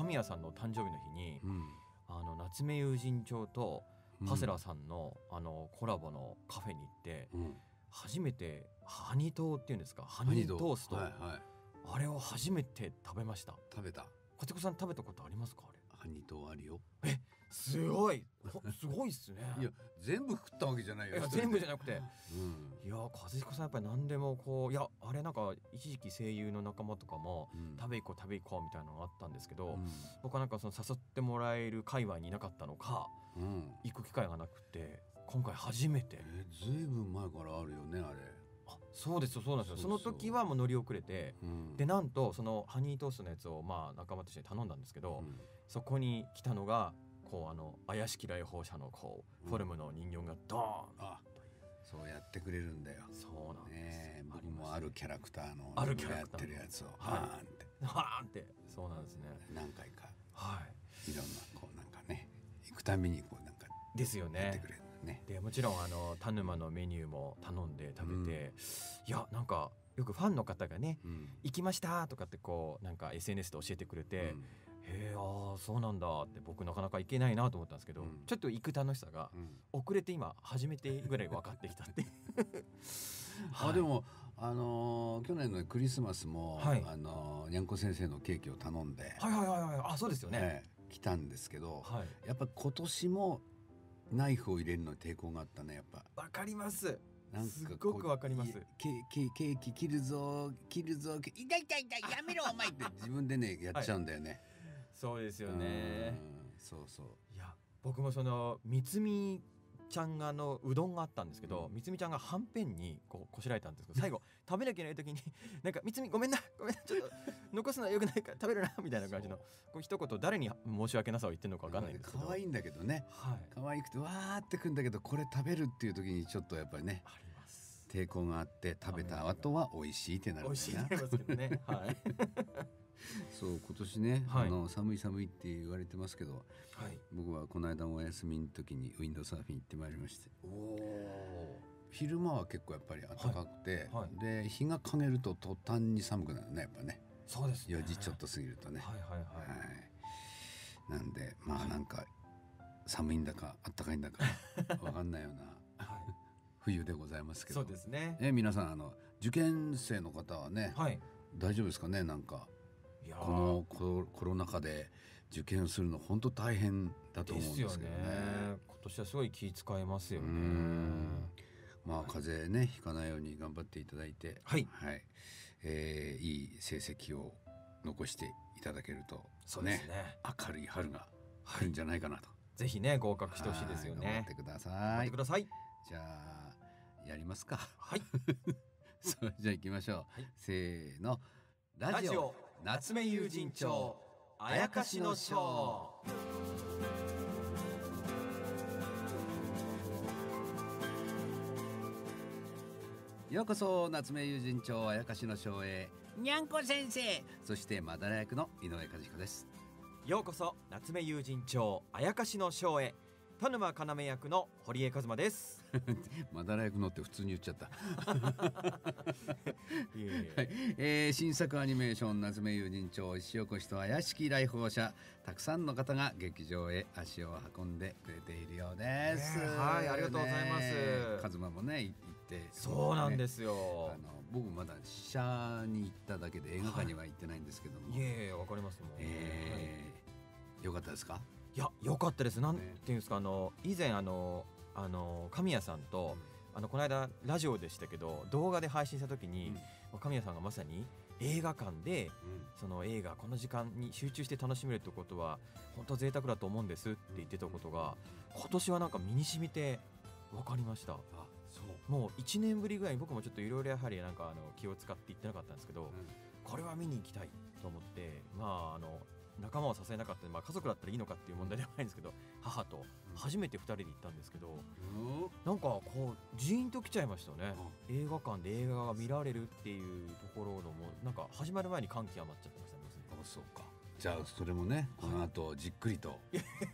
神谷さんの誕生日の日に、うん。あの夏目友人帳とパセラさんの,、あのコラボのカフェに行ってうん。初めてハニトーっていうんですかハニートースト、はいはい。あれを初めて食べました。食べた。こてこさん食べたことありますかあれ？ハニトーあるよすごい。ほすごいっすね。いや全部食ったわけじゃないよ。全部じゃなくて。うん。いや和彦さんやっぱり何でもこういやあれなんか一時期声優の仲間とかもうん。食べ行こう食べ行こうみたいなのがあったんですけど、うん。僕はなんかその誘ってもらえる界隈にいなかったのかうん。行く機会がなくて今回初めて。えーずいぶん前からあるよねあれ。あそうですよそうなんですよ。その時はもう乗り遅れてうん。でなんとそのハニートーストのやつをまあ仲間として頼んだんですけど、うん。そこに来たのがこうあの怪しき来訪者のこうフォルムの人形がドーン。あそうやってくれるんだよ。そうなんです、ねえ僕もあるキャラクターのあるキャラクターやってるやつを。はい。バーンって。はーんって。そうなんですね。何回か。はい。いろんなこうなんかね行くたびにこうなんかですよね。やってくれるのね。でもちろんあの田沼のメニューも頼んで食べて、いやなんかよくファンの方がねうん「行きました」とかってこうなんか SNS で教えてくれて、うんへえあーそうなんだって僕なかなか行けないなと思ったんですけど、うん。ちょっと行く楽しさがうん。遅れて今初めてぐらい分かってきたってあでもあのー去年のクリスマスもはい。あのーにゃんこ先生のケーキを頼んではいはいはいはい。あそうですよね、ええ来たんですけどはい。やっぱ今年もナイフを入れるのに抵抗があったねやっぱ。わかります。なんすかっごくわかります。ケケケーキ切るぞ切るぞ痛い痛い痛いやめろお前って自分でねやっちゃうんだよね。そうですよね。うんそうそう。いや僕もそのみつみちゃんがあのうどんがあったんですけど、うん。みつみちゃんがはんぺんにこうこしらえたんですけど 最後食べなきゃいけない時になんかみつみごめんなごめんなちょっと残すのはよくないから食べるなみたいな感じのこう一言誰に申し訳なさを言ってるのかわかんないんですけど。可愛いんだけどね。はい。可愛くてわーってくんだけどこれ食べるっていう時にちょっとやっぱりねあります。抵抗があって食べた後は美味しいってなるん美味しいだよな。と思いますけどね。はい そう今年ね、はい。あの寒い寒いって言われてますけどはい。僕はこの間お休みの時にウィンドサーフィン行ってまいりまして。おお昼間は結構やっぱり暖かくて、はい。はい。で日が陰ると途端に寒くなるねやっぱね。そうですね。4時ちょっと過ぎるとね、はいはいはい。はい。なんでまあなんか寒いんだか暖かいんだか わかんないようなは冬でございますいそうけどですね。え皆さんあの受験生の方はね、はい。大丈夫ですかねなんかこのコロコロナ禍で受験するの本当大変だと思うんですけどね。ね。今年はすごい気遣いますようねん。まあ風邪ねひかないように頑張っていただいて、はい。えーいい成績を残していただけるとそうですね。明るい春が来るんじゃないかなと。ぜひね合格してほしいですよね。はい頑張ってくだ頑張さいってく。ださい。じゃあやりますか。はい。それじゃあ行きましょう。はい。せーの。ラジオ夏目友人帳あやかしのショー。ようこそ夏目友人帳あやかしのショーへ。にゃんこ先生。そしてまだら役の井上和彦です。ようこそ夏目友人帳あやかしのショーへ。田沼要役の堀江一馬です まだら役のって普通に言っちゃった、いえいえ。はい。えー新作アニメーション夏目友人帳石起こしと怪しき来訪者たくさんの方が劇場へ足を運んでくれているようです、ねはいありがとうございます。ねカズマもね行ってそうなんですすあよの僕まだ試写に行っただけで映画館には行ってないんですけども、い。えいえわかりますもん。えーよかったですか？いや良かったです。なんてねいうんですかあの以前あのあの神谷さんと、あのこの間ラジオでしたけど動画で配信した時に、神谷さんがまさに映画館でその映画この時間に集中して楽しめるってことは本当贅沢だと思うんですって言ってたことが今年はなんか身に染みて分かりました。あそう、もう1年ぶりぐらいに僕もちょっといろいろやはりなんかあの気を使って行ってなかったんですけど、これは見に行きたいと思ってまああの仲間を支えなかったまあ、家族だったらいいのかっていう問題ではないんですけど母と初めて2人で行ったんですけどうん。なんかこうジーンときちゃいましたね。映画館で映画が見られるっていうところのもなんか始まる前に感極まっちゃってましたねあそうか。じゃあそれもねこの後じっくりと。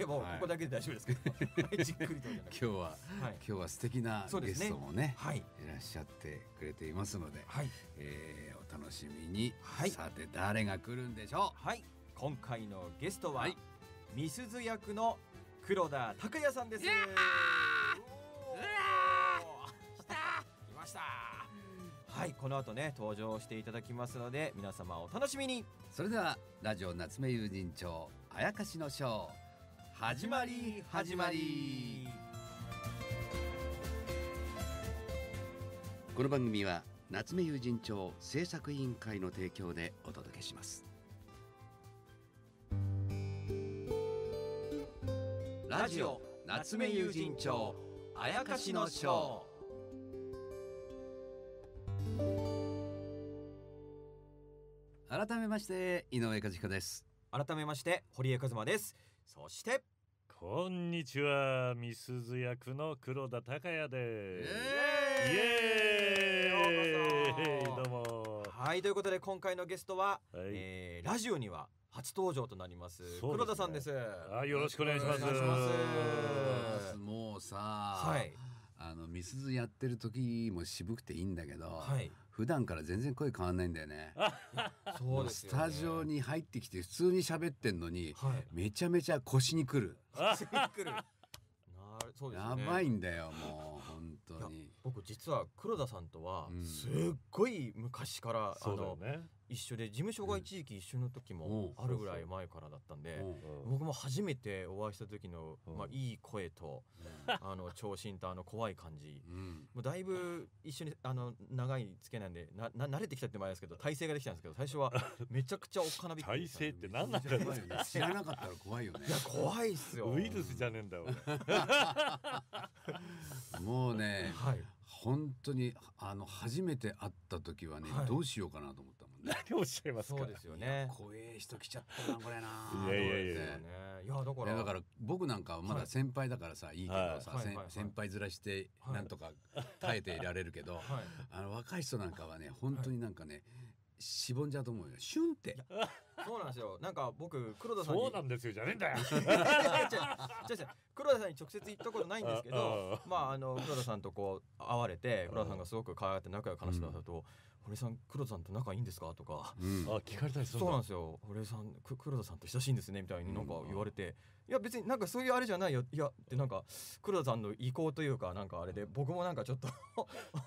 もうはい。ここだけで大丈夫ですけど、はい、じっくりと今日ははい。今日は素敵なゲストもねはい。いらっしゃってくれていますので、はい。えーお楽しみに、はい。さて誰が来るんでしょはい今回のゲストは、はい。みすず役の黒田拓也さんです。ました。はいこの後ね登場していただきますので皆様お楽しみに。それではラジオ夏目友人帳あやかしのショー始まり始まり。この番組は夏目友人帳制作委員会の提供でお届けしますラジオ夏目友人帳あやかしのショ改めまして井上和彦です。ー改めまして堀江和馬です。そしてこんにちは、みすず役の黒田孝也です。イイ。エーイ。どうも。はいということで今回のゲストは、はい。えーラジオには初登場となります。すね。黒田さんです。あ、よろしくお願いします。ます。もうさ、はい。あのみすずやってる時も渋くていいんだけど、はい。普段から全然声変わんないんだよね。そうですよ、ね、スタジオに入ってきて普通に喋ってんのにはい。めちゃめちゃ腰にくる。来る。なるそうですよね。やばいんだよもう本当に。僕実は黒田さんとはうん。すっごい昔から、うだよのね。一緒で事務所が一時期一緒の時もうん。あるぐらい前からだったんで、うん。僕も初めてお会いした時の、うん。まあ、いい声とあの長身とあの怖い感じ。うん。もうだいぶ一緒にあの長い付けなんでなな慣れてきたって前ですけど体勢ができたんですけど最初は めちゃくちゃおっかなびっくり体勢って何なんだ怖いよ。ね知らなかったら怖いよね。いや怖いっすよ。ウイルスじゃねえんだよ。俺 もうねはい。本当にあの初めて会った時はね、はい。どうしようかなと思ったもんね何をおっしゃいますか。そうですよね。怖え人来ちゃったなこれな。いやいやいや。いやだからだから僕なんかはまだ先輩だからさ、い、い。けどさ、先輩面してはい。なんとか耐えていられるけど、はい。あの若い人なんかはね本当になんかね、しぼんじゃうと思うよ。シュンってそうなんですよ。なんか僕黒田さんにそうなんですよじゃねえんだよ。黒田さんに直接言ったことないんですけどあまああの黒田さんとこう会われて黒田さんがすごく可愛がって仲良く話してくださると「堀江さん黒田さんと仲いいんですか?」とか。うん。あ、聞かれたりする。そうなんですよ。堀江さんく黒田さんと親しいんですねみたいになんか言われて、いや別になんかそういうあれじゃないよ。いやってなんか黒田さんの意向というかなんかあれで僕もなんかちょっと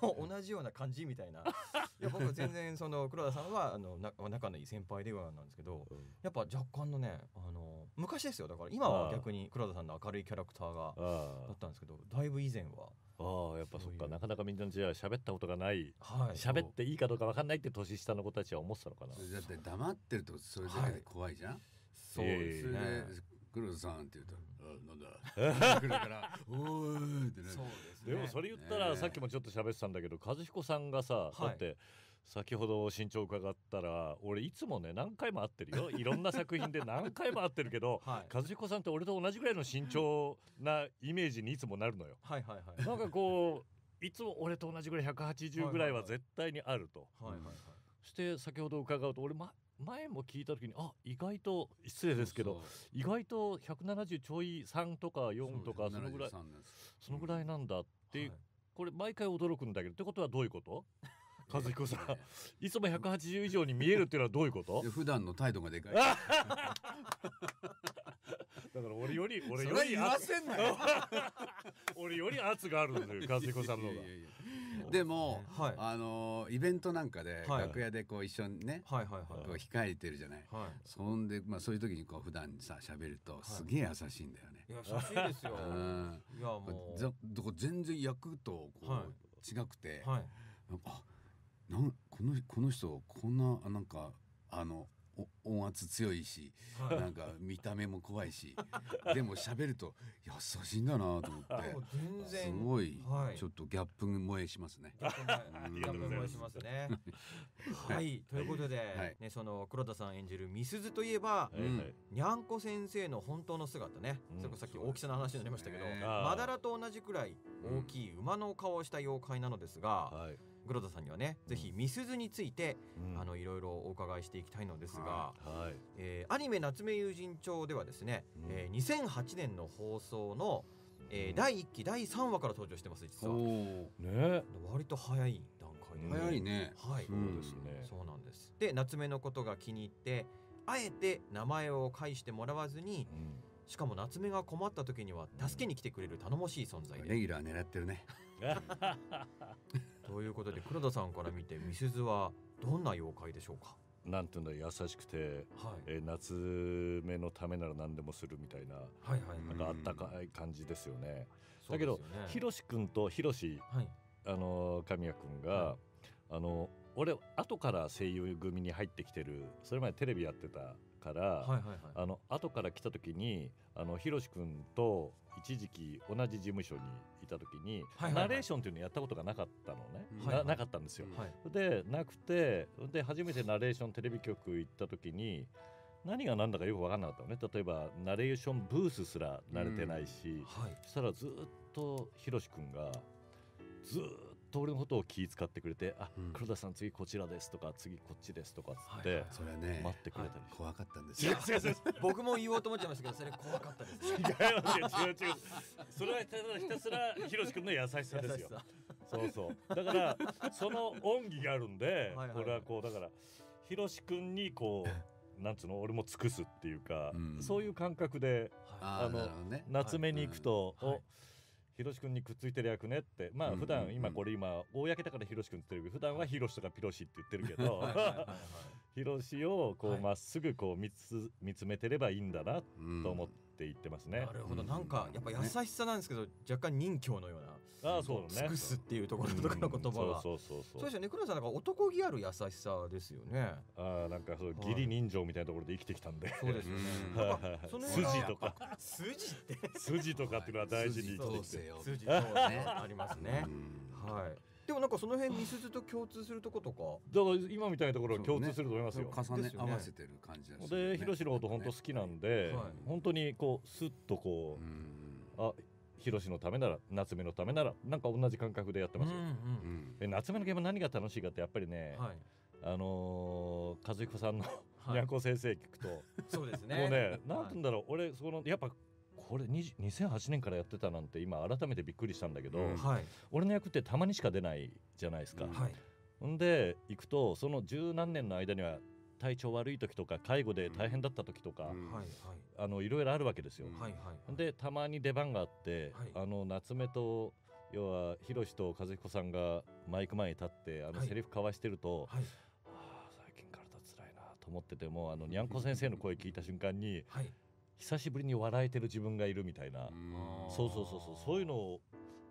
同じような感じみたいな。いや僕は全然その黒田さんはあのな仲のいい先輩ではなんですけどうん。やっぱ若干のねあの昔ですよ。だから今は逆に黒田さんの明るいキャラクターがだあ。ったんですけどだいぶ以前は。あ、ああ、やっぱそっか、そういう。なかなかみんなじゃあ喋ったことがない。はい。喋っていいかどうかわかんないって年下の子たちは思ってたのかな。そ。れだって黙ってるとそれだけで怖いじゃん、そうですね。で黒田さんって言うと「あなんだ?」来るから「おーい」ってなる。そうですね。でもそれ言ったらさっきもちょっと喋ってたんだけど和彦さんがさ、はい。だって先ほど身長伺ったら俺いつもね何回も会ってるよ。いろんな作品で何回も会ってるけど はい。和彦さんって俺と同じぐらいの身長なイメージにいつもなるのよ。はいはいはい。なんかこういつも俺と同じぐらい180ぐらいは絶対にあると。はいはいはい。そして先ほど伺うと俺、ま、前も聞いた時にあ意外と失礼ですけど意外と170ちょい3とか4とかそのぐらい73なんです。そのぐらいなんだって、はい。これ毎回驚くんだけどってことはどういうこと？和彦さん。ねいつも180以上に見えるっていうのはどういうこと？で普段の態度がでかい。だから俺より俺より圧。せんなよ。俺より圧があるんだよ和彦さんの方が。いやいやいやでも、はい。あのイベントなんかではい。楽屋でこう一緒にね、はいはいはい。こう控えてるじゃない、はい。そんで、まあ、そういう時にこう普段さ喋るとすげえ優しいんだよね、優しいですよ。うん。いやもう。ざどこ全然役とこう、は違くて、はい。あなんこのこの人こんななんかあのお音圧強いし、はい。なんか見た目も怖いしでも喋ると優しいんだなと思ってもう全然すごい、はい。ちょっとギャップ萌えしますね。ギャップ萌えしますね。はい、ということで、はい。ね、その黒田さん演じるみすずといえば、はいはい。にゃんこ先生の本当の姿ね、うん。それこそさっき大きさの話になりましたけど、ね。マダラと同じくらい大きい馬の顔をした妖怪なのですが、はい黒田さんにはね、ぜひみすずについて、うん。あのいろいろお伺いしていきたいのですが、ははい。えーアニメ夏目友人帳ではですね、うん。えー2008年の放送の、えーうん。第1期第3話から登場してます実は。おね。割と早い段階で、うん早いね。はい、そうですね。そうなんです。で夏目のことが気に入ってあえて名前を返してもらわずにうん。しかも夏目が困った時には助けに来てくれる頼もしい存在で。レギュラー狙ってるね ということで黒田さんから見てみすずはどんな妖怪でしょうか？なんていうんだ優しくて、はい。えー夏目のためなら何でもするみたいなはいはい。うんなん。かあったかい感じですよね。だけどねひろし君とひろしはい。あの神谷君が、はあの俺後から声優組に入ってきてるそれまでテレビやってたから、はいはいはい。あの後から来た時にあのひろし君と一時期同じ事務所にいた時に、ナレーションっていうのやったことがなかったのね、ななかったんですよ。はいでなくてで初めてナレーションテレビ局行った時に何が何だかよく分かんなかったのね。例えばナレーションブースすら慣れてないし、はい。そしたらずっとひろし君がずっと俺のことを気遣ってくれて「あ、うん黒田さん次こちらです」とか「次こっちです」とかっつって、それはね。待ってくれたり怖かったんです。違うよ違う違う僕も言おうと思っちゃいましたけどそれ怖かったです 違う違う違う。それはただひたすらひろし君の優しさですよ。そうそう。だからその恩義があるんではいはいはい。俺はこうだからひろし君にこう なんつうの俺も尽くすっていうか、うん。そういう感覚であの夏目に行くと、はい。おひろし君にくっついてる役ねって。まあうん普段うん。今これ今公だからひろし君って言ってるけど普段はひろしとかピロシって言ってるけどひろしをこはい。うまっすぐこう見つ見つめてればいいんだなうん。と思って言ってますね。な。るほど。うん。なんかやっぱ優しさなんですけど若干任侠のようなああそうだね。尽くすっていうところとかの言葉がそうそうそうそう。そうですよね。黒田さんなんか男気ある優しさですよね。ああなんかそうはい義理人情みたいなところで生きてきたんで。そうですよね。筋とか。筋って。筋とかっていうのは大事に生きてきて。筋そうねありますねうんはいでもなんかその辺みすずと共通するとことか。だから今みたいなところは共通すると思いますよ。重ね。ですよね。合わせてる感じで、ひろしのこと本当好きなんで、はい。本当にこうスッとこうう、ん。あ、ひろしのためなら夏目のためならなんか同じ感覚でやってますよ。うんうんで夏目の現場何が楽しいかってやっぱりね、はい。あのー和彦さんのはい。にゃんこ先生聞くと、そうですね。もうね、なんてはい言うんだろう、俺そのやっぱこれ20 2008年からやってたなんて今改めてびっくりしたんだけど、うん。はい。俺の役ってたまにしか出ないじゃないですか。うん。はい。ほんで行くとその十何年の間には体調悪い時とか介護で大変だった時とか、うん。はいあのいろいろあるわけですよ。うん。はいはい。はいでたまに出番があって、はい。あの夏目と要はひろしと和彦さんがマイク前に立ってあのはい。セリフ交わしてると、はい。ああ最近体つらいなと思っててもあのにゃんこ先生の声聞いた瞬間にはい久しぶりに笑えてる自分がいるみたいな、うん。そうそうそうそう。そういうのを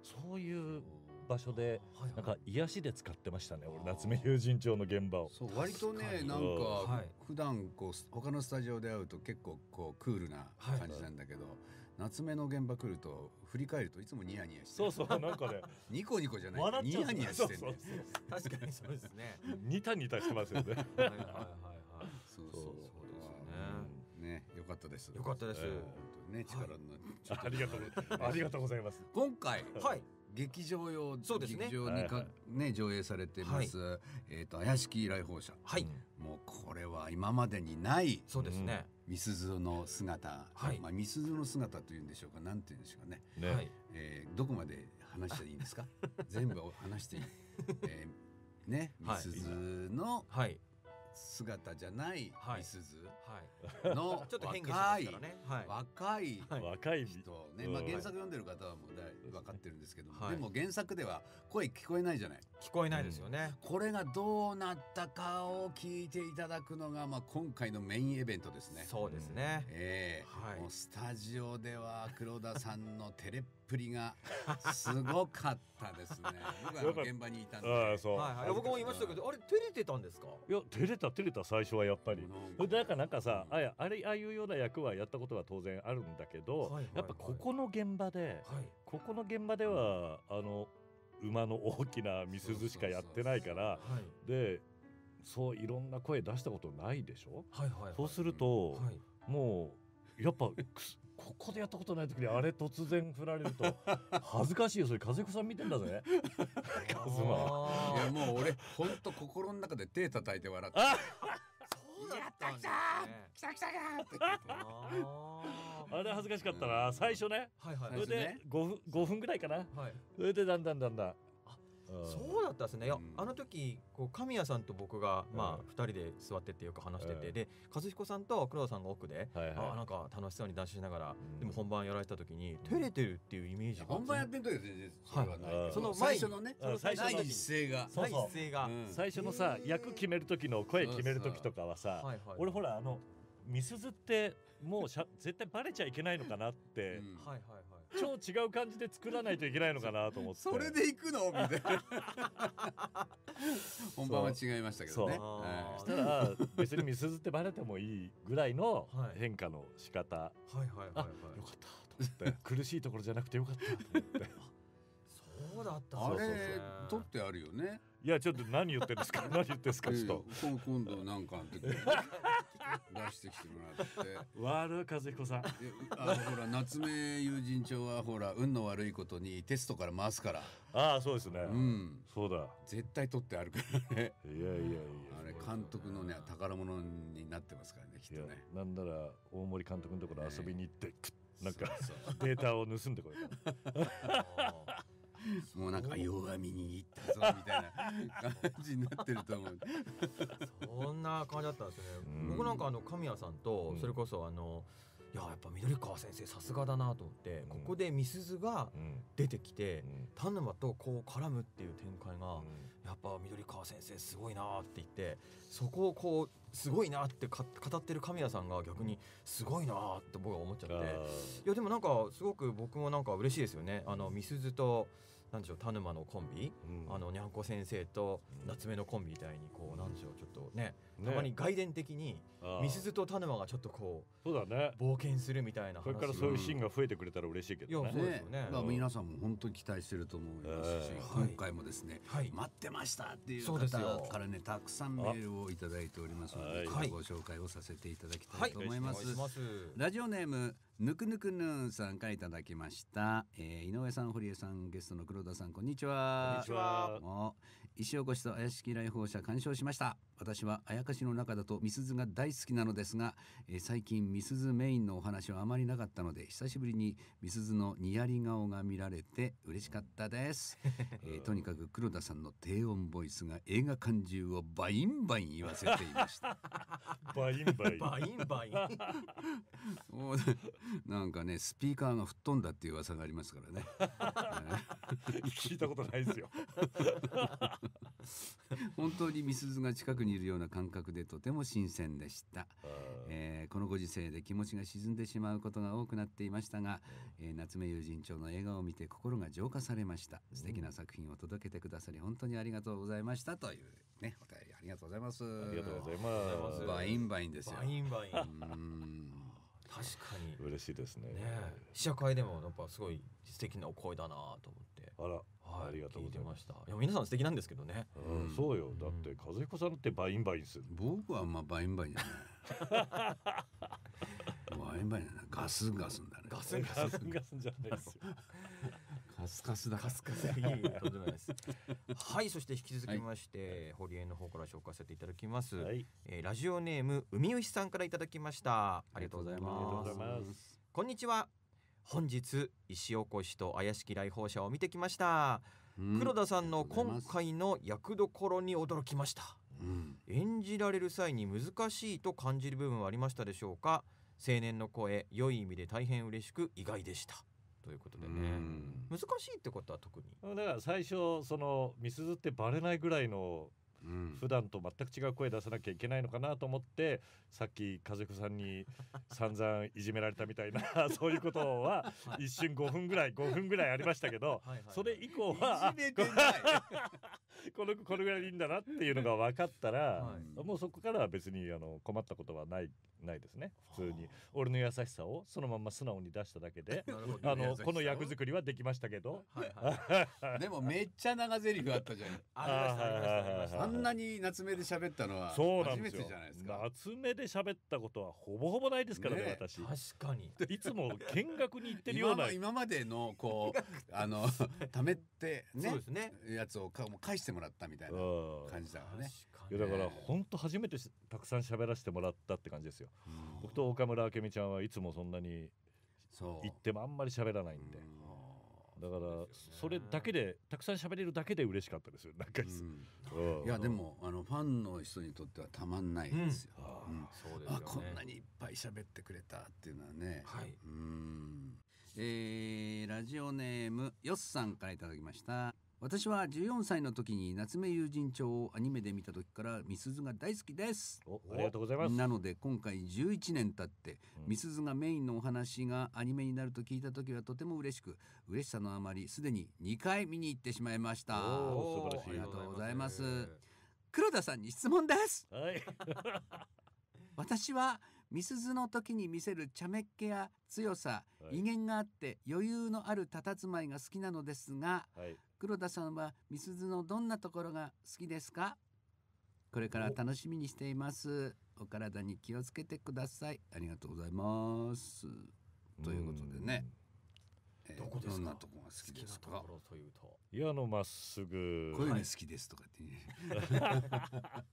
そういう場所ではいなんか癒しで使ってましたね俺夏目友人帳の現場を。そう割とねなんかはい。普段こう他のスタジオで会うと結構こうクールな感じなんだけど夏目の現場来ると振り返るといつもニヤニヤしてる。そうそうなんかね。ニコニコじゃない。笑っちゃう。ニヤニヤしてるそうねそう。確かにそうですね。ニタニタしてますよね。はいはいはいはい。そうそう。そうかったです。よかったです。え本当にね力のちょっとありがとうありがとうございます。今回はい。劇場用そうですね。劇場にかね上映されてますえっと怪しき来訪者。はい。もうこれは今までにないそうですね。みすずの姿。はい。まあみすずの姿というんでしょうか。なんていうんでしょうかね。ね、はい。えーどこまで話していいんですか？全部を話していい、えーねみはい。すずのはい姿じゃないはい。みすずはい。の ちょっと変化し若い。若いはい。若い人。ね、うん。まあ、原作読んでる方はもうだい分かってるんですけどでも原作では声聞こえないじゃない？聞こえないですよね。これがどうなったかを聞いていただくのが、まあ、今回のメインイベントですね。そうですね。ええ。はい。もうスタジオでは黒田さんの照れっぷりがすごかったですね。僕は現場にいたんで。ああそう、はいはい。僕も言いましたけどあれ照れてたんですか？いや照れた照れた最初はやっぱり。なんだか。らなんかさあやあれああいうような役はやったことは当然あるんだけど、はいはいはい。やっぱここの現場ではい。ここの現場ではあの馬の大きなみすずしかやってないからはい。でそういろんな声出したことないでしょ？はいはいはい。そうすると、はい。もうやっぱここでやったことない時にあれ突然振られると恥ずかしいよ。それ和彦さん見てんだぜ。カズマいやもう俺本当心の中で手叩いて笑って。あそうだったんですね来た来た来たって。あれ恥ずかしかったな。最初ね。はいはい。それで最初ね。5分5分ぐらいかな。はい。それでだんだんだんだん。あそうだったんですね。いや、うん。あの時こう神谷さんと僕が、まあうん二人で座っててよく話してて、うん。で和彦さんと黒田さんが奥で、はいはい。あなんか楽しそうに談笑しながら、うん。でも本番やられた時に照れてるっていうイメージが本番やってる時は全然それはない。その前最初のねあ最初の第一声が。そうそう。第一声が、うん。最初のさ役決める時の声決める時とかはさはいはい。俺ほらあのみすずってもうしゃ絶対バレちゃいけないのかなって、はいはい超違う感じで作らないといけないのかなと思って。それで行くの？みたいな。本番は違いましたけどね。そう。はそしたら別にみすずってバレてもいいぐらいのはい。変化の仕方、はいはいはいあはい。よかったと思って。苦しいところじゃなくてよかったと思って。そうだったいあれ取ってあるよねいやちょっと何言ってんですか？何言ってんですか？ちょっと。今度なんかの時に出してきてもらって。悪和彦さん。あのほら夏目友人帳はほら運の悪いことにテストから回すから。ああそうですね、うん。そうだ。絶対取ってあるからね。いやいやいやあれ監督のね宝物になってますからねきっとね。なんなら大森監督のところ遊びに行って、くっなんかデータを盗んでこれあ もうなんか弱みにいったぞみたいな感じになってると思う。ーそんな感じだったんですね、うん僕なんかあの神谷さんとうん。それこそあの、いややっぱ緑川先生さすがだなと思って、うん。ここでみすずがうん。出てきて、うん。田沼とこう絡むっていう展開が、うん。やっぱ緑川先生すごいなって言ってそこをこうすごいなってか語ってる神谷さんが逆にすごいなって僕は思っちゃって。あいやでもなんかすごく僕もなんか嬉しいですよね。あのみすずとなんでしょう田沼のコンビ、ーうん。あのにゃんこ先生とうん。夏目のコンビみたいにこうなんでしょうちょっとねね。たまに外伝的にみすずと田沼がちょっとこそうだね。う冒険するみたいな話。これからそういうシーンが増えてくれたら嬉しいけどね。いやそうですよね。まあ皆さんも本当に期待してると思いますし、えー今回もですね、はい。待ってましたっていうそうですよ。方からねたくさんメールをいただいておりますので、はい。ご紹介をさせていただきたはいいと思います。お願いします。ラジオネームぬくぬくぬんさんからいただきました、えー井上さん堀江さんゲストの黒田さんこんにちは。こんにちは。石おこしと怪しき来訪者鑑賞しました私はあやかしの中だとみすずが大好きなのですが、えー最近みすずメインのお話はあまりなかったので久しぶりにみすずのニヤリ顔が見られて嬉しかったです、えーとにかく黒田さんの低音ボイスが映画館中をバインバイン言わせていました。バインバイ。ン バインバイン。もうねなんかねスピーカーが吹っ飛んだっていう噂がありますからね。聞いたことないですよ 本当にみすずが近くにいるような感覚でとても新鮮でした、えーこのご時世で気持ちが沈んでしまうことが多くなっていましたが、えー夏目友人帳の映画を見て心が浄化されました。素敵な作品を届けてくださり本当にありがとうございましたというねお便りありがとうございます。ありがとうございまます。バインバインですよ。バインバイン確かに。す嬉しいですね。ね。え試写会でもやっぱすごい素敵なお声だなと思って。あらはい。ありがとうございます。聞てました。いや皆さん素敵なんですけどね。うんうんそうよ。だって和彦さんだってバインバインする。僕はまあバインバインじゃない。バインバインじゃない。ガスガスだねガスンガス。ンガスンガスンじゃないですよカスカスだ。カスカス。いいとんでもないです。はいそして引き続きまして、堀江の方から紹介させていただきます、はい。えーラジオネーム海牛さんからいただきました。ありがとうございます。こんにちは。本日石起こしと怪しき来訪者を見てきました、うん。黒田さんの今回の役どころに驚きました。うん。演じられる際に難しいと感じる部分はありましたでしょうか？青年の声良い意味で大変嬉しく意外でしたということでね。うん。難しいってことは特に。だから最初そのみすずってバレないぐらいのうん。普段と全く違う声出さなきゃいけないのかなと思ってさっき和彦さんに散々いじめられたみたいな そういうことは一瞬5分ぐらい5分ぐらいありましたけどはいはいそれ以降はあいじめてない このこのぐらいでいいんだなっていうのが分かったら、はい。もうそこからは別にあの困ったことはないないですね。普通に。俺の優しさをそのまま素直に出しただけで あのこの役作りはできましたけど。はいはい。でもめっちゃ長台詞あったじゃん。あんなに夏目で喋ったのはそうなんですよ。初めてじゃないですか。夏目で喋ったことはほぼほぼないですからねね私。確かに。いつも見学に行ってるような今ま今までのこうあの貯めてねそうですね。やつをかもう返してもらったみたいなうん。感じだからね。いやだから本当初めてしたくさん喋らせてもらったって感じですよ。僕と岡村明美ちゃんはいつもそんなにそう。行ってもあんまり喋らないんで。だからそれだけでたくさん喋れるだけで嬉しかったですよなんか、うん。いやでもあのファンの人にとってはたまんないですよ。あこんなにいっぱい喋ってくれたっていうのはね。はい。うん。えーラジオネームよっさんからいただきました。私は14歳の時に夏目友人帳をアニメで見た時からみすずが大好きです。おありがとうございます。なので今回11年経ってうん。みすずがメインのお話がアニメになると聞いた時はとても嬉しく嬉しさのあまりすでに2回見に行ってしまいました。素晴らしい。ありがとうございます。黒田さんに質問です。は い私はみすずの時に見せる茶目っ気や強さ、はい。威厳があって余裕のある佇まいが好きなのですがはい黒田さんはみすずのどんなところが好きですか？これから楽しみにしています。お体に気をつけてください。ありがとうございます。ということでね、えーどこですか？どんなところが好きですか？好きなところというと。矢のまっすぐ。こういうの好きですとかってね、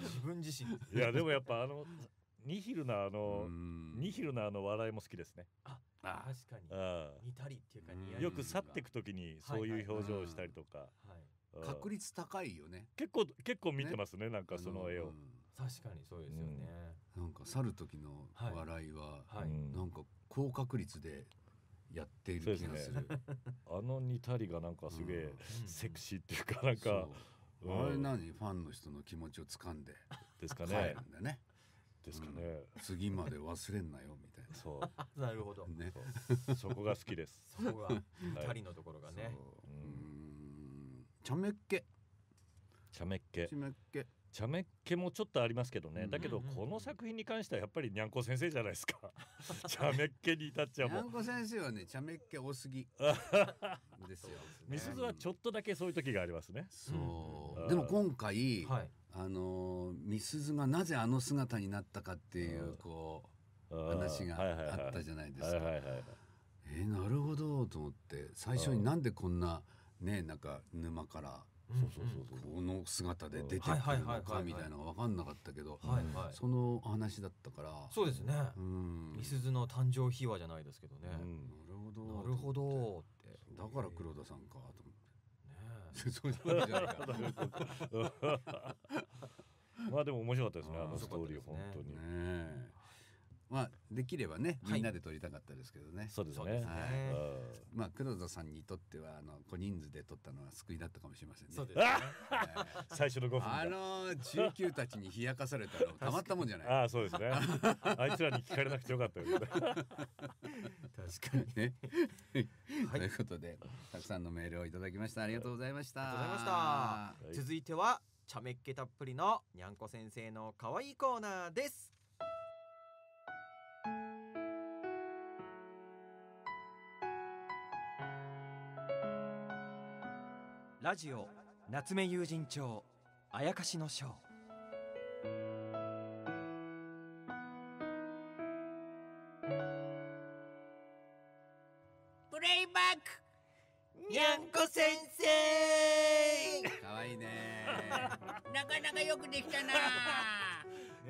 自分自身。いやでもやっぱあのニヒルなあのうん。ニヒルなあの笑いも好きですね。ああ。確かに。あ似たりっていうかよく去っていく時にそういう表情をしたりとか。確率高いよね。結構結構見てますねなんかその絵を。うん。確かにそうですよね。なんか去る時のはい笑い。は、なんか高確率でやっている気がする。あの似たりがなんかすげえうん。セクシーっていうかなんかあれ何？ファンの人の気持ちを掴んで。ですか帰ねるんだね。ですかね。次まで忘れんなよみたいそう。なるほど。な。ね。そこが好きです。そこが似たりのところがね。そう。うーん。茶目っ気。茶目っ気。茶目っ気。茶目っ気もちょっとありますけどね、うん。だけどうんうんうん。この作品に関してはやっぱりにゃんこ先生じゃないですか。茶目っ気に至っちゃうもんにゃんこ先生はね茶目っ気多すぎ。ですよ。みすずはちょっとだけそういう時がありますね。そう。う。ん。でも今回、はいあのーみすずがなぜあの姿になったかっていううん。こう話があったじゃないですか。えーなるほどと思って最初になんでこんなねなんか沼からこの姿で出てくるのかみたいなのが分かんなかったけどその話だったから。そうですね。うん。みすずの誕生秘話じゃないですけどね。うん。なるほどなるほどって。だから黒田さんかと思って。ねそういうわけじゃないか。まあでも面白かったですねあのストーリーね本当に。ねえまあできればねはい。みんなで撮りたかったですけどね。そうですね。そうですね。はい。まあ黒田さんにとってはあの小人数で撮ったのは救いだったかもしれませんね。そうですね。ええ最初の5分あがの中級たちに冷やかされたの たまったもんじゃない。ああそうですね。あいつらに聞かれなくてよかったよ。ね 確かにね。はい。ということで、たくさんのメールをいただきました。ありがとうございました。ありがとうございました。はい。続いては茶目っ気たっぷりのにゃんこ先生の可愛いコーナーですラジオ夏目友人帳あやかしのショー。プレイバックにゃんこ先生。可愛いね。なかなかよくできたな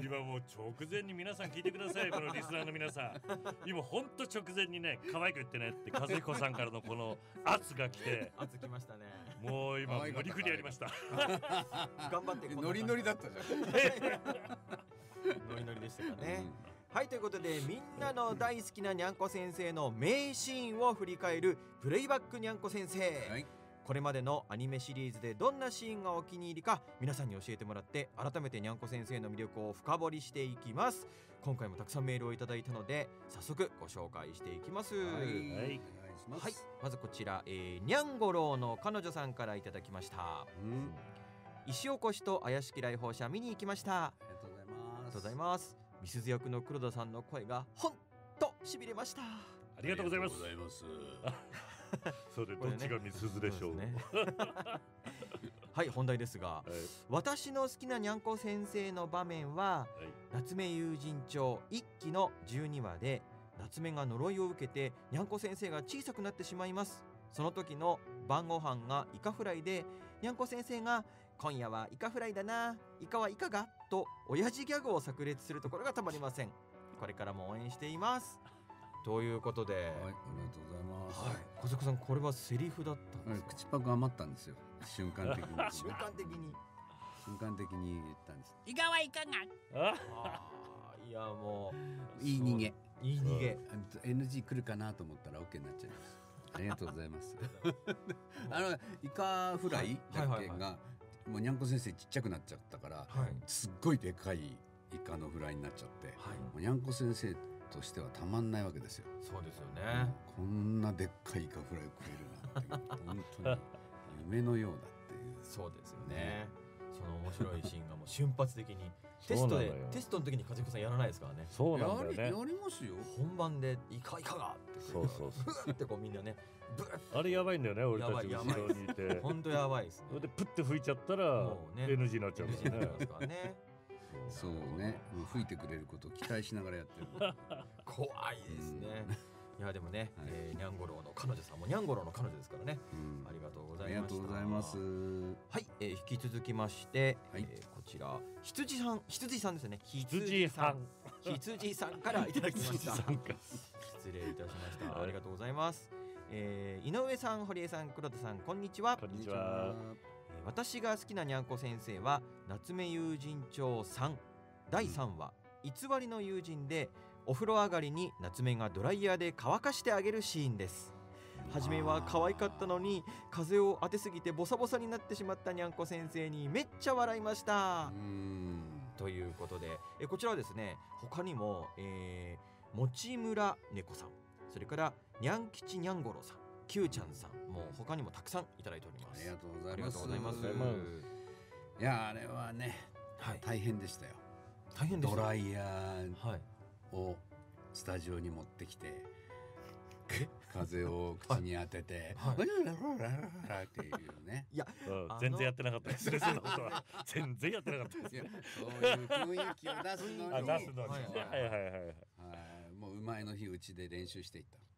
今もう直前に皆さん聞いてくださいこのリスナーの皆さん。今ほんと直前にね可愛く言ってねって和彦さんからのこの圧が来て。熱きましたね。もう今無理くりやりました。頑張ってノリノリだったじゃん。ノリノリでしたかね、はいということでみんなの大好きなにゃんこ先生の名シーンを振り返るプレイバックにゃんこ先生、はい。これまでのアニメシリーズでどんなシーンがお気に入りか皆さんに教えてもらって改めてにゃんこ先生の魅力を深掘りしていきます今回もたくさんメールをいただいたので早速ご紹介していきますはい。はいお願いします。はいまずこちら、えー、にゃんごろうの彼女さんからいただきましたうん。石起こしと怪しき来訪者見に行きましたありがとうございます。ありがとうございます。みすず役の黒田さんの声がほんと痺れました。ありがとうございますありがとうござい それどっちがみすずでしょう？ね。はい、本題ですが、はい。私の好きなにゃんこ先生の場面ははい。夏目友人帳一期の12話で夏目が呪いを受けてにゃんこ先生が小さくなってしまいます。その時の晩ご飯がイカフライでにゃんこ先生が今夜はイカフライだなイカはいかが？と親父ギャグを炸裂するところがたまりません。これからも応援していますということで、はい、ありがとうございます。はい、小塚さんこれはセリフだったんはいですか？口パク余ったんですよ。瞬間的に。瞬間的に瞬間的に言ったんです。いかはいかが？ああーいやもういい逃げ。いい逃げあの NG 来るかなと思ったら OK になっちゃいます。ありがとうございます。あのイカフライだけがもうにゃんこ先生ちっちゃくなっちゃったから、はいすっごいでかいイカのフライになっちゃって、はいもうにゃんこ先生としてはたまんないわけですよ。そうですよね。こんなでっかいイカフライを食えるなんて本当に 夢のようだっていう。そうですよね。その面白いシーンがもう瞬発的に テストでテストの時に和彦さんやらないですからね。そうなんだよね。やりますよ。本番でイカイカがってそうそうそう。ってこうみんなねあれやばいんだよね俺たち後ろにいて。本当やばいですね。でプッて吹いちゃったらね NG になっちゃうからねそうね。もう吹いてくれることを期待しながらやってる。怖いですね。いやでもね、はい。えー、にゃんごろうの彼女さんもにゃんごろうの彼女ですからね。うん。ありがとうごありがとざいました。うございます。はい、えー、引き続きまして、はい。えーこちら羊さん羊さんですね。羊さん。羊さん。からいただきました。失礼いたしました。はいありがとうございます、えー、井上さん堀江さん黒田さんこんにちは。こんにちは。えー私が好きなにゃんこ先生は夏目友人帳3第3話。偽りの友人でお風呂上がりに夏目がドライヤーで乾かしてあげるシーンです。初めは可愛かったのに風を当てすぎてボサボサになってしまったにゃんこ先生にめっちゃ笑いました。う、ん。ということでえこちらはですね他にも、えー、持村猫さん。それからにゃん吉にゃんごろさん Q ちゃんさんもう他にもたくさんいただいておりますありがとうございます。いやあれはねはい大変でしたよ。大変ですドライヤはいーをスタジオに持ってきて。風を口に当てて、はいララララララっていうね。うんあの全然やってなかったですねそのことは全然やってなかったですいやそういう雰囲気を出すのに、あ出すのにはいねはいはいはいはいはいもう前の日うちで練習していった。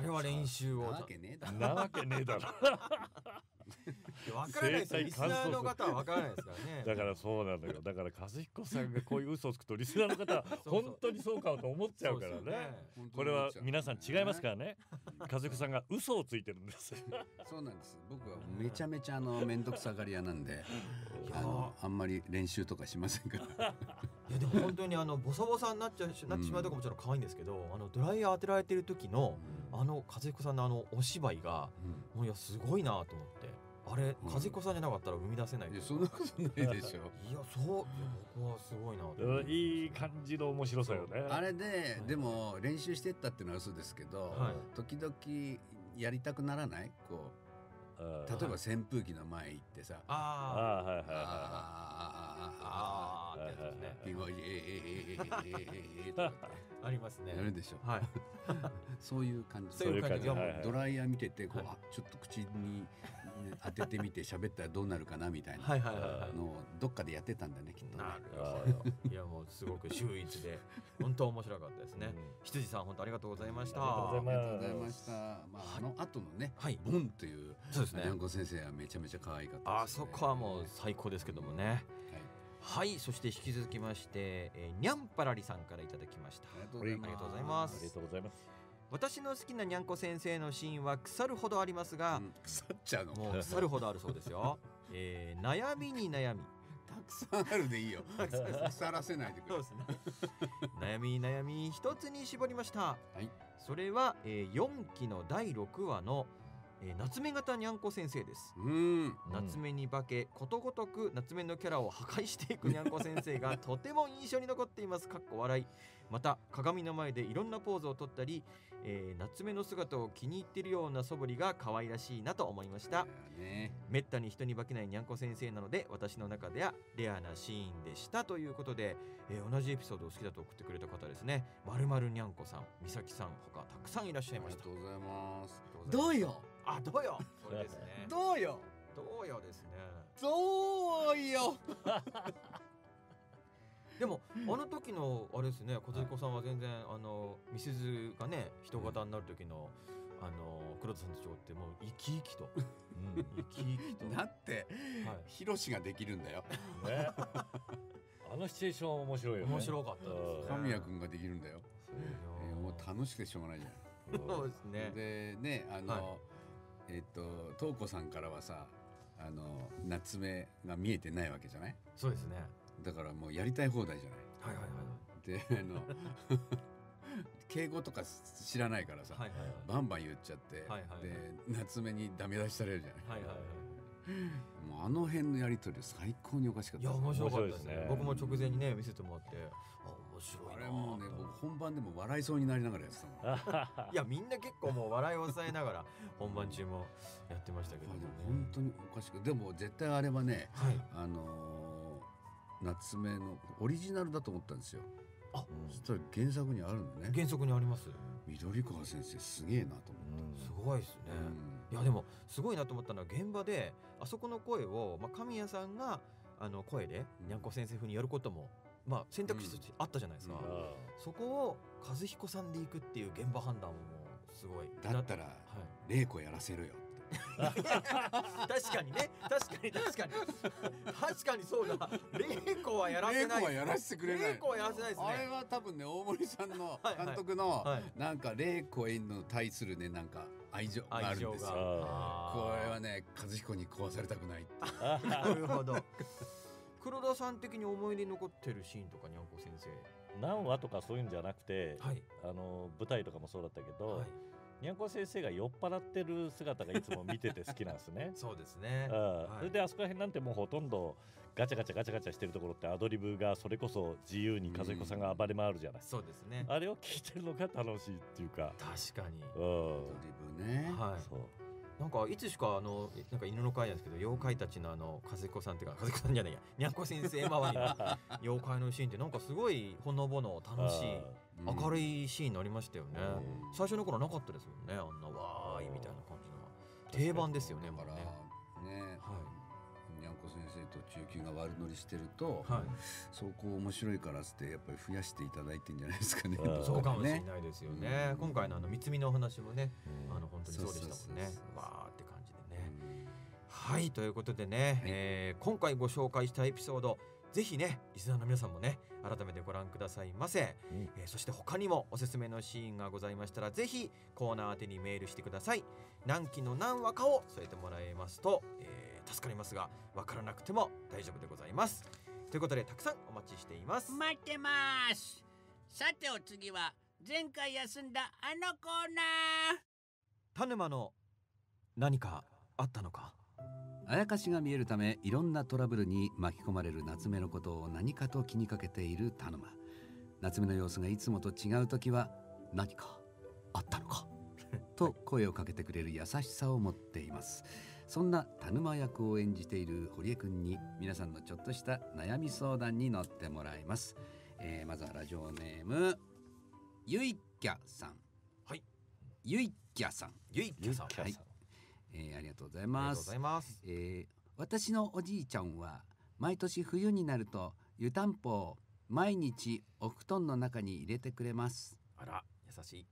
れは練習をなわけねえだろ。なわけねえだろ わからないですリスナーの方はわからないですからね。だからそうなのよ。だから和彦さんがこういう嘘をつくとリスナーの方は 本当にそうかと思っちゃうからそうですよねこれは皆さん違いますからね。和彦さんが嘘をついてるんです。そうなんです。僕はめちゃめちゃあの面倒くさがり屋なんで、いや。あのあんまり練習とかしませんから。いやでも本当にあのボサボサになっちゃうしなってしまうとこもちろん可愛いんですけど、あのドライヤー当てられてる時のあの和彦さんのあのお芝居がうん。もういやすごいなと思ってあれ風子さんじゃなかったら生み出せない,い、やそんなことないでしょ。いやそう僕はすごいな。いい感じの面白さよね。あれで、はい、でも練習してったっていうのは嘘ですけど、はい、時々やりたくならない？こう例えば扇風機の前行ってさ「ああはいはいはいああ」ああああああああ」ありますねやるでしょはいそういう感じそういう感じドライヤー見ててこうちょっと口に当ててみて喋ったらどうなるかなみたいなのをどっかでやってたんだねきっとね。いやもうすごく秀逸で 本当面白かったですね。羊さん本当ありがとうございました。ありがとうございました。まあ、あの後のね、はい。ボンという。そうですね。にゃんこ先生はめちゃめちゃ可愛かったあそこはもう最高ですけどもね。はい。そして引き続きまして、えー、にゃんぱらりさんからいただきました。ありがとうございます。ありがとうございます私の好きなにゃんこ先生のシーンは腐るほどありますが、うん腐っちゃうの？もう腐るほどあるそうですよ、えー、悩みに悩み たくさんあるでいいよ。腐らせないでくれ。ね 悩みに悩み一つに絞りましたはい。それは、えー、4期の第6話の、えー、夏目型にゃんこ先生ですうん。夏目に化けことごとく夏目のキャラを破壊していく にゃんこ先生がとても印象に残っていますかっこ笑いまた鏡の前でいろんなポーズをとったり、えー夏目の姿を気に入っているような素振りが可愛らしいなと思いましたね。めったに人に化けないにゃんこ先生なので私の中ではレアなシーンでしたということで、えー同じエピソードを好きだと送ってくれた方ですねまるまるにゃんこさん美咲さん他たくさんいらっしゃいあましたりがとうございます。どうよ？あどうよ。それですね。どうよ。どうよですね。どうよ。でもあの時のあれですね小塚さんは全然あのみすずがね人型になる時のあの黒田さんと違ってもう生き生きと。うん生き生きと。だって、はい。ヒロシができるんだよ。ね。あのシチュエーション面白いよね。面白かったですね。神谷君ができるんだよ。えーもう楽しくてしょうがないじゃないそうですね。でねあの、はいえっと東子さんからはさあの夏目が見えてないわけじゃない？そうですね。だからもうやりたい放題じゃない？はいはいであの 敬語とか知らないからさ、はいはいバンバン言っちゃって、はいはいで夏目にダメ出しされるじゃない、はいはいはいもうあの辺のやり取り最高におかしかったいや面白かったですね。ね。僕も直前にね見せてもらってあ面白いな。あれもうね僕本番でも笑いそうになりながらやってたもん。いやみんな結構もう笑いを抑えながら 本番中もやってましたけどね。も本当におかしくでも絶対あれはねはい。あのー夏目のオリジナルだと思ったんですよ。あ。そしたら原作にあるんだね。原則にあります？緑川先生すげえなと思って、すごいですね、いやでもすごいなと思ったのは現場であそこの声を、まあ、神谷さんがあの声でうん。にゃんこ先生風にやることも、まあ、選択肢としてあったじゃないですか、うん。そこを和彦さんでいくっていう現場判断ももうすごい。だったらはい。玲子やらせろよ 確かにね。確かに確かに。確かにそうだ。玲子はやらせない。玲子はやらせてくれない。玲子はやらせないですね。あれは多分ね大森さんの監督のはい。なんか玲子への対するねなんか愛情があるんですよ。あこれはね和彦に壊されたくない なるほど黒田さん的に思い出に残ってるシーンとかにゃんこ先生。何話とかそういうんじゃなくて、はい。あの舞台とかもそうだったけど、はい。にゃんこ先生が酔っ払ってる姿がいつも見てて好きなんですね。そうですね。うん。はい。それであそこら辺なんてもうほとんどガチャガチャガチャガチャしてるところってアドリブがそれこそ自由に和彦さんが暴れ回るじゃない、そうですね。あれを聞いてるのが楽しいっていうか、確かに。うん、ドリブね。はい。そうなんかいつしかあのなんか犬の会なんですけど妖怪たちのあの和彦さんっていうか和彦さんじゃないや。にゃんこ先生周りの 妖怪のシーンってなんかすごいほのぼの楽しいうん明るいシーンになりましたよね。うん。最初の頃なかったですもんねあんなわーいみたいな感じの。定番ですよねだからもうねと中級が悪乗りしてると、はい。そこ面白いからってやっぱり増やしていただいてんじゃないですかね。うん。そうかもしれね。ないですよね、うん。今回のあの三つ見のお話もねうん。あの本当にそうでしたもんね。わーって感じでうね、ん。はいということでね、えー今回ご紹介したエピソードぜひねリスナーの皆さんもね改めてご覧くださいませ、うん。えーそして他にもおすすめのシーンがございましたらぜひコーナー宛てにメールしてください。何期の何話かを添えてもらえますと、えー助かりますがわからなくても大丈夫でございます。ということでたくさんお待ちしています。待ってます。さてお次は前回休んだあのコーナー。田沼の何かあったのか？あやかしが見えるためいろんなトラブルに巻き込まれる夏目のことを何かと気にかけている田沼。夏目の様子がいつもと違う時は何かあったのか？と声をかけてくれる優しさを持っていますそんな田沼役を演じている堀江くんに皆さんのちょっとした悩み相談に乗ってもらいます、えーまずはラジオネームゆいきゃさん。はい。ゆいきゃさん、ゆいきゃさんゆいきゃさん。はい。えーありがとうございありがますとうございます。えー私のおじいちゃんは毎年冬になると湯たんぽを毎日お布団の中に入れてくれます。あら優しい。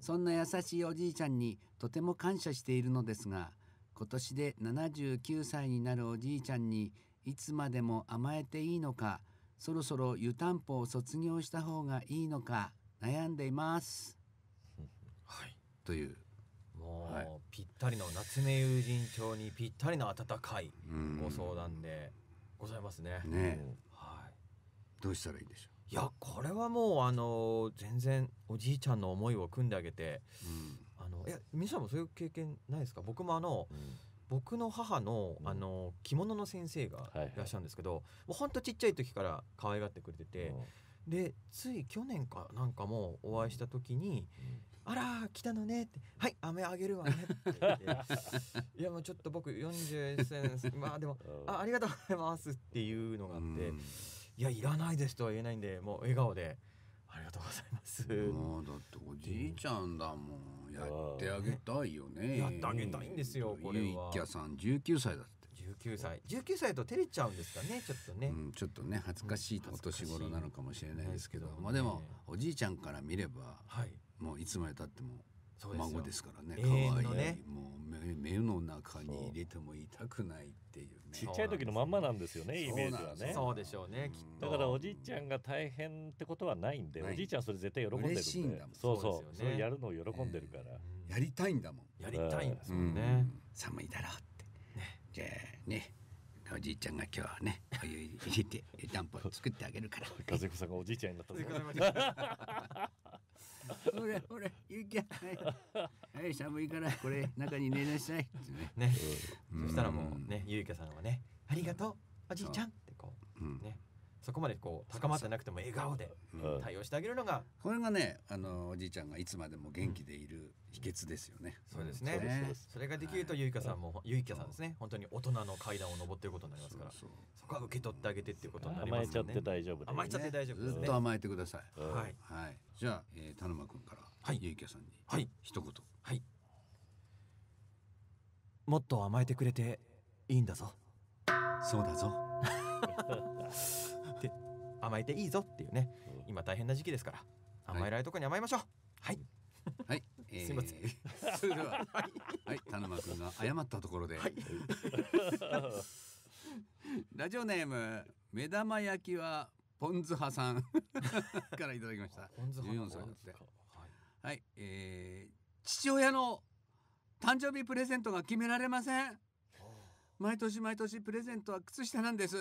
そんな優しいおじいちゃんにとても感謝しているのですが今年で79歳になるおじいちゃんにいつまでも甘えていいのかそろそろ湯たんぽを卒業した方がいいのか悩んでいます。はい。という、もう、はい。ぴったりの夏目友人帳にぴったりの温かいうん。ご相談でございますね。ね。えはい。どうしたらいいでしょいやこれはもうあの全然おじいちゃんの思いを組んであげていや皆さんもそういう経験ないですか？僕もあのうん。僕の母のうん。あの着物の先生がはいはい。いらっしゃるんですけど、もうほんとちっちゃい時から可愛がってくれてて、でつい去年かなんかもお会いした時に「あら来たのね」って「はい飴あげるわね」って言って「いやもうちょっと僕40歳ですまあでもうん。あありがとうございます」っていうのがあってうん「いやいらないです」とは言えないんでもう笑顔で「ありがとうございます」もうだっておじいちゃんだもん。やってあげたいよね。やってあげたいんですよこれは。ゆいきゃさん19歳だって、19歳19歳と照れちゃうんですかねちょっとね、うん、ちょっとね恥ずかしいお年頃なのかもしれないですけど、うんまあでもおじいちゃんから見ればはい。もういつまでたっても孫ですからね。可愛い。もう目目の中に入れても痛くないっていうね。ちっちゃい時のまんまなんですよねイメージはね。そうでしょうねきっと。だからおじいちゃんが大変ってことはないんでおじいちゃんそれ絶対喜んでるんで。嬉しいんだもん。そうそう。それやるのを喜んでるから、やりたいんだもん。やりたいんですもうん。ね、寒いだろうって、じゃあね。おじいちゃんが今日はねお湯入れて湯たんぽ作ってあげるから。風子さんがおじいちゃんになったぞほらほらゆうきゃんはい、はい、寒いからこれ中に寝なさい。ってね。ねうん。そしたらもうねゆいかさんはね「ありがとうおじいちゃん」ってこうん。うねそこまでこう高まってなくても笑顔でうん対応してあげるのがこれがねあのおじいちゃんがいつまでも元気でいる秘訣ですよね、そうですね。それができるとゆいかさんもゆいかさんですね。本当に大人の階段を登っていることになりますから。そうそこは受け取ってあげてっていうことになり甘えちゃってますよね大丈夫甘えちゃって大丈夫ですね。ずっと甘えてください。うん。はい。はい。じゃあ、えー、田沼君から、はい。ゆいきゃさんに、はい。一言。はい。もっと甘えてくれていいんだぞ。そうだぞ 甘えていいぞっていうね。うん。今大変な時期ですから甘えられるとこに甘えましょう。はい。はい、えーすいません。それでは。はい。田沼君が謝ったところで、はい。ラジオネーム目玉焼きはポン酢派さん。からいただきました。ポン酢派14歳だって。はい。はい、えー、父親の誕生日プレゼントが決められません。毎年毎年プレゼントは靴下なんです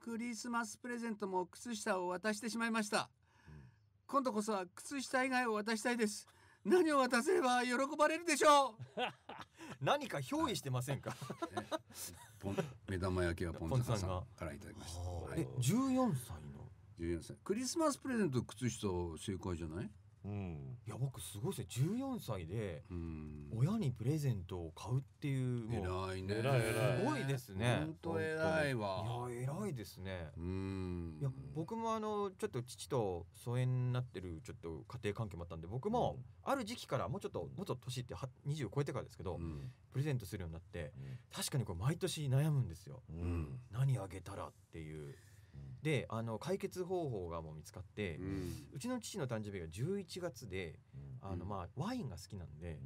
クリスマスプレゼントも靴下を渡してしまいました、今度こそは靴下以外を渡したいです。何を渡せれば喜ばれるでしょう？何か憑依してませんか？目玉焼きはポンさんからいただきました、はいえ、14歳の？14歳。クリスマスプレゼント靴下正解じゃない？うん。いや僕すごいですね。14歳でうん。親にプレゼントを買うっていうもう偉いね。偉い偉い。すごいですね。本当偉いわ。いや偉いですね。うん。いや僕もあのちょっと父と疎遠になってるちょっと家庭環境もあったんで僕もある時期からもうちょっともっと年っては20を超えてからですけど、うん。プレゼントするようになって確かにこれ毎年悩むんですよ。何あげたらっていうであの解決方法がもう見つかって、ううんちの父の誕生日が11月であの、うん。まあワインが好きなんで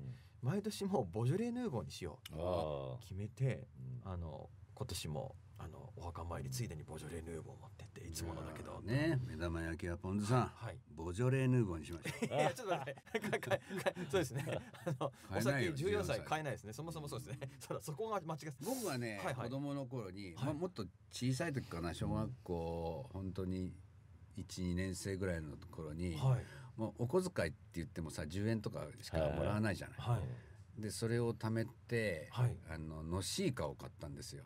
毎年もうボジョレ・ヌーボーにしようああ決めてあの今年もあのお墓参りついでにボジョレ・ヌーボー持ってっていつものだけど、ね目玉焼きはポン酢さんはい。ボジョレーヌーボーにしましょう。いやちょっと待ってそうですね。あのお酒買えない。よ14 14歳歳買えないですね。そもそもそうですね。そそこが間違って。僕はね、はいはい。子供の頃に、はい。まあ、もっと小さい時かな小学校、本当に12年生ぐらいの頃に、はい。もうお小遣いって言ってもさ10円とかしかもらわないじゃない。はい。でそれを貯めて、はい。あののしいかを買ったんですよ。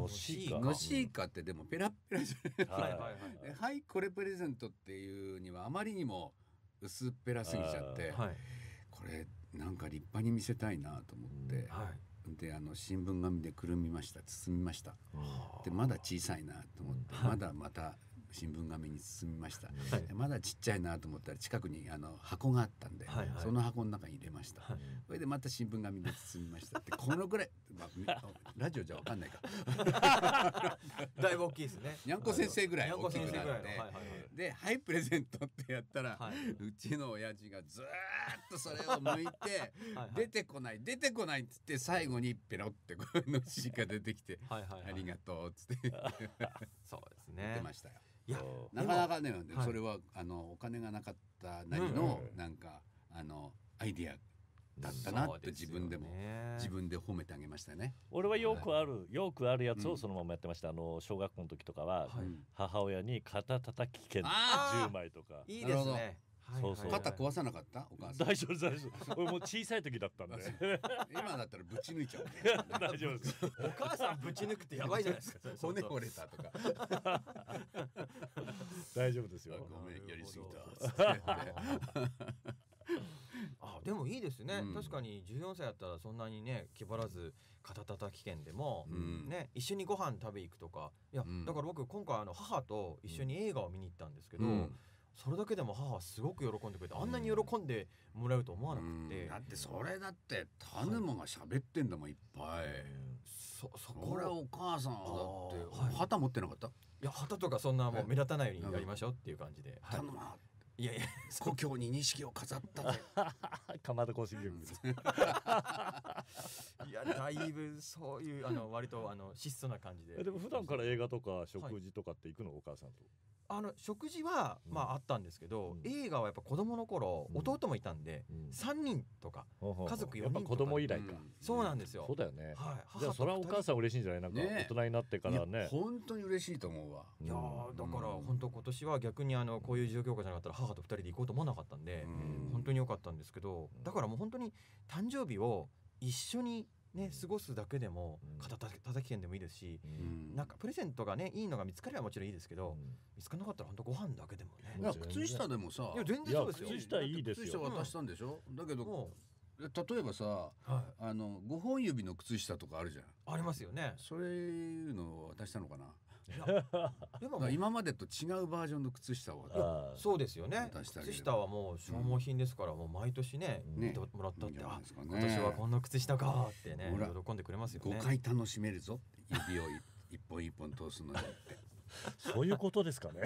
のしいか。のしいかってでもペラッペラじゃないはいはいはいこれプレゼントっていうにはあまりにも薄っぺらすぎちゃって、はい。これなんか立派に見せたいなと思って、はい。であの新聞紙でくるみました包みました。はあでまだ小さいなと思って、はい。まだまた新聞紙に包みました、はい。でまだちっちゃいなと思ったら近くにあの箱があったんで、はいはい。その箱の中に入れました、はい。それでまた新聞紙で包みました。ってこのぐらい、まあみ、ラジオじゃわかんないか。だいぶ大きいですね。にゃんこ先生ぐらい大きくなってで「はいプレゼント」ってやったら、はい。うちの親父がずーっとそれを向いて はい出てこない出てこないっつって最後にペロってこのしが出てきてありがとうっつって。そうですね。てましたよ。いやなかなかね、はい。それはあのお金がなかったなりのなんかあのアイディアだったなって自分でもね自分で褒めてあげましたね。俺はよくあるよくあるやつうん。をそのままやってました。あの小学校の時とかははい。うん母親に肩叩き券あ10枚とか。いいですね。はいそうそう。肩壊さなかった？お母さん。大丈夫大丈夫。俺もう小さい時だったんで。今だったらぶち抜いちゃうね。大丈夫です。お母さんぶち抜くってやばいじゃないですか。骨折れたとか。大丈夫ですよ。ごめんやりすぎた。あでもいいですね、うん。確かに14歳だったらそんなにね気張らず肩叩き券でも、うん。ね一緒にご飯食べ行くとか。いや、うん。だから僕今回あの母と一緒に映画を見に行ったんですけど、うんそれだけでも母はすごく喜んでくれてあんなに喜んでもらえると思わなくて、だってそれだって田沼が喋ってんだもんいっぱい。そそこ。これお母さんはだってはい。旗持ってなかった？いや旗とかそんなもうえ？目立たないようにやりましょうっていう感じで、はい。田沼いやいや故郷に錦を飾ったぜ鎌田行進曲いやだいぶそういうあの割とあの質素な感じで。えでも普段から映画とか食事とかって行くの、お母さんと。あの食事はうん。まああったんですけど、うん。映画はやっぱ子供の頃、うん。弟もいたんで、三人とか家族四人とか。やっぱ子供以来か、うん。そうなんですよ、そうだよね、はい。じゃあそれはお母さん嬉しいんじゃない？なんかね大人になってからいやね本当に嬉しいと思うわ。いやーだからうん。本当今年は逆にあのこういう状況下じゃなかったら母と二人で行こうと思わなかったんで、うん。本当に良かったんですけどだからもう本当に誕生日を一緒にね過ごすだけでもうん。肩たたたき券でもいいですし、うん。うんなんかプレゼントがねいいのが見つかればもちろんいいですけど、うん。見つからなかったら本当ご飯だけでもね。いや靴下でもさいや全然そうですよ。靴下いいですよ。靴下渡したんでしょ、だけども例えばさう、はい、あの5本指の靴下とかあるじゃん。ありますよね。それいうのを渡したのかな？でも今までと違うバージョンの靴下をそうですよね。靴下はもう消耗品ですから、もう毎年ねね。見てもらったって、あ今年はこんな靴下かってね喜んでくれますよね。5回楽しめるぞ指をい一本一本通すのにって。そういうことですかね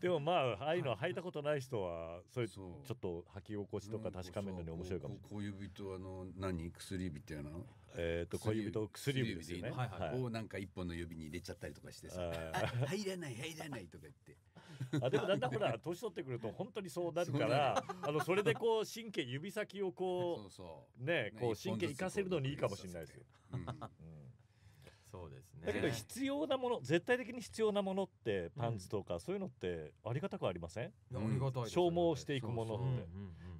でもまあああいうの履いたことない人はそういう。ちょっと履き心地とか確かめるのに面白いかもしれない。小指とあの何？薬指っていうの？えっと小指と薬指ですよね。をなんか一本の指に入れちゃったりとかしてさ入らない入らないとか言って。ーあでもだんだんほら年取ってくると本当にそうなるからあのそれでこう神経指先をこそうそう。ねこう神経活かせるのにいいかもしれないですよ。うんそうですね。だけど必要なもの絶対的に必要なものってパンツとかそういうのってありがたくありません？ありがたい消耗していくものって。うんうんうん。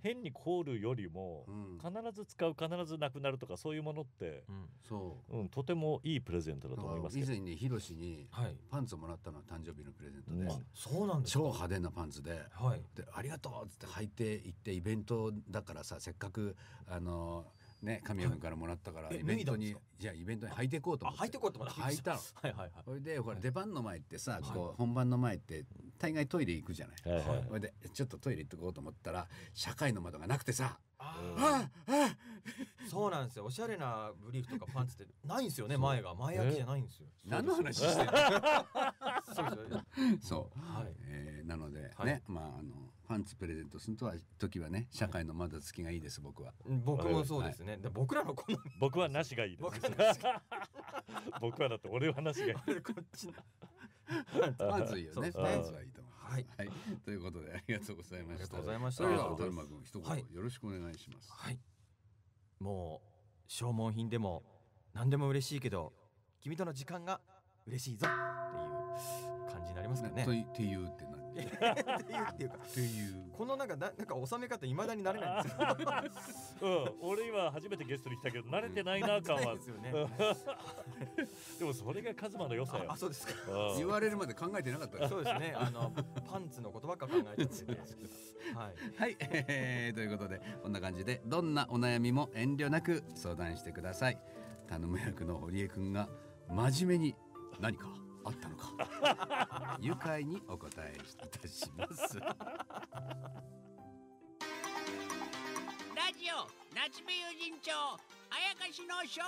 変に凍るよりもうん。必ず使う必ずなくなるとかそういうものって、うん。そう。うん、とてもいいプレゼントだと思いますけど。以前にヒロシにはい。パンツをもらったの誕生日のプレゼントで、そうなんですか。超派手なパンツで。はい。でありがとうっつって履いて行ってイベントだからさせっかくあのね神谷君からもらったから、イベントにじゃあイベントに履いていこうと思って。あ履いてこうと思って履いたの。はいはいはい。それでほら出番の前ってさ、はいこう本番の前って大概トイレ行くじゃない、それでちょっとトイレ行ってこうと思ったら社会の窓がなくてさ。ああああそうなんですよ。おしゃれなブリーフとかパンツってないんですよね前が。前焼きじゃないんですよ。何の話してんの？そうそう、はい。えーなので、はい。ねまああのパンツプレゼントするとは時はね社会の窓付きがいいです僕は。僕もそうですね。で僕らのこの僕はなしがいいです。僕はなし。僕はだって俺はなしがいい。こっちのパンツいいよね。パンツはいいと思いますはい。はい、ということでありがとうございました。ありがとうございました。それでは君一はい。言よろしくお願いします、はい。もう消耗品でも何でも嬉しいけど君との時間が嬉しいぞ。っていう感じになりますかね。といっていうって何っていう。っていうか。っていう。このなんかななんか収め方いまだになれないんですよ。うん、俺今初めてゲストに来たけど慣れてないな感は。ですよね。でもそれがカズマの良さよ。ああそうですか。うん。言われるまで考えてなかったそうですね。あのパンツのことばっか考えててはい。はい、えーということでこんな感じでどんなお悩みも遠慮なく相談してください。頼む役の堀江くんが真面目に何かあったのか。愉快にお答えいたします。ラジオ夏目友人帳あやかしのショー。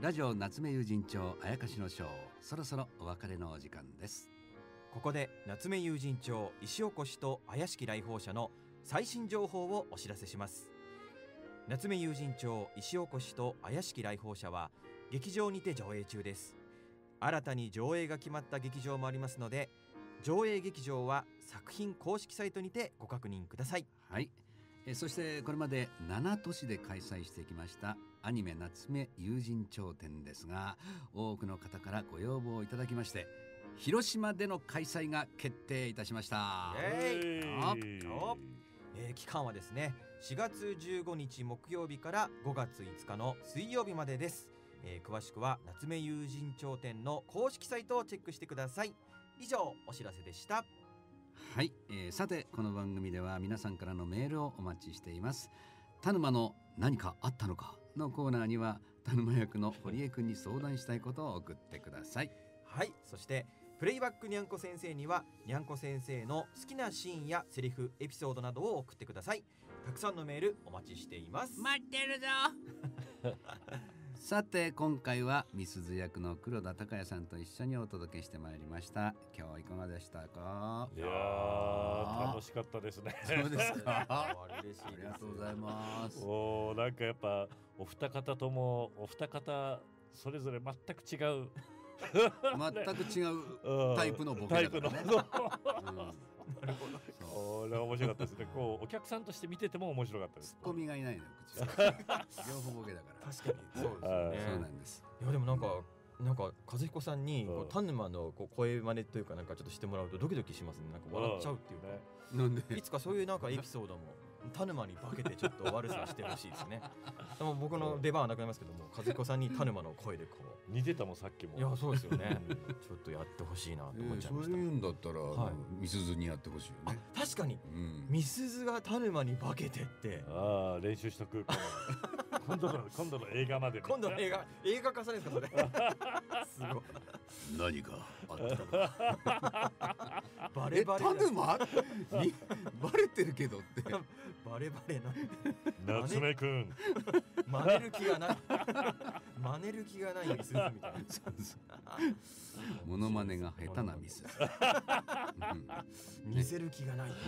ラジオ夏目友人帳あやかしのショー。そろそろお別れのお時間ですここで夏目友人帳石起こしと怪しき来訪者の最新情報をお知らせします。夏目友人帳石起こしと怪しき来訪者は劇場にて上映中です。新たに上映が決まった劇場もありますので上映劇場は作品公式サイトにてご確認ください。はい、えそしてこれまで7都市で開催してきましたアニメ夏目友人帳展ですが多くの方からご要望をいただきまして広島での開催が決定いたしました。えー期間はですね4月15日木曜日から5月5日の水曜日までです、えー詳しくは夏目友人帳店の公式サイトをチェックしてください。以上お知らせでした。はい、えーさてこの番組では皆さんからのメールをお待ちしています。田沼の何かあったのか？のコーナーには田沼役の堀江くんに相談したいことを送ってください。はい。そしてプレイバックにゃんこ先生にはにゃんこ先生の好きなシーンやセリフエピソードなどを送ってください。たくさんのメールお待ちしています。待ってるぞ。さて今回はみすず役の黒田孝也さんと一緒にお届けしてまいりました。今日はいかがでしたか？いや楽しかったですね。そうですか？あ嬉しあいです。りがとうございます。おーなんかやっぱお二方ともお二方それぞれ全く違う全く違ううん。タイプのボケだからね。タイプの。うん。そう。これは面白かったですね。こうお客さんとして見てても面白かったです。ツッコミがいないのよ口が 両方ボケだから。確かに。そうですね。そうなんです。いやでもなんかなんか和彦さんにこううん田沼のこう声真似というかなんかちょっとしてもらうとドキドキしますね。なんか笑っちゃうっていうか、ね。なんで？いつかそういうなんかエピソードも田沼に化けてちょっと悪さしてほしいですね。でも僕の出番はなくなりますけども和彦さんに田沼の声でこ似てたもんさっきも。ういやそうですよね。うん。ちょっとやってほしいなとえー思っちゃいました、そういうんだったら、はい。みすずにやってほしいよあね。確かに。うん。みすずが田沼に化けてって。ああ練習しとく 今度の今度の映画まで。ね今度映画映画化されるんですかそれ。すごい。何かあったのか。バレバレえ、タヌマ？にバレてるけどって。バレバレな夏目くん。真似る気がない。真似る気がないみたいな。モノマネが下手なミス。似せる気がない。はい。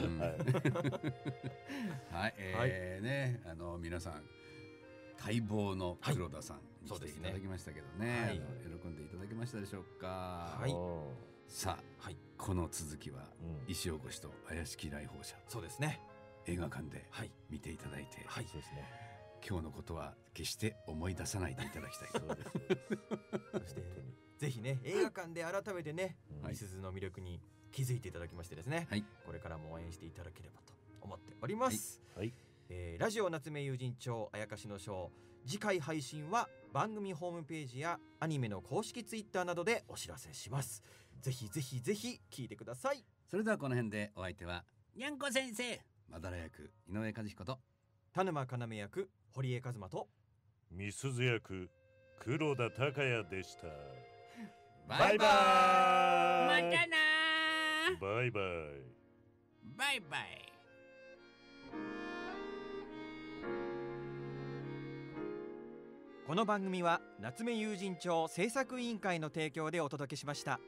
はい、えーね、あの皆さん待望の黒田さんに来ていそうですねただきましたけどね、はい。喜んでいただけましたでしょうか。はい。おさあ、はい。この続きはーうん。石尾越と怪しき来訪者。そうですね映画館ではい。見ていただいて、はい。そうですね。今日のことは決して思い出さないでいただきたい。そうです。そしてぜひね映画館で改めてねうん。はい。みすずの魅力に気づいていただきましてですね、はい。これからも応援していただければと思っております、はい。えーラジオ夏目友人帳あやかしのショー次回配信は番組ホームページやアニメの公式ツイッターなどでお知らせします。ぜひぜひぜひ聞いてください。それではこの辺でお相手はにゃんこ先生まだら役井上和彦と田沼要役堀江一馬とみすず役黒田孝也でした。バイバイ。またなー。バイバイ。バイバイ。この番組は夏目友人帳制作委員会の提供でお届けしました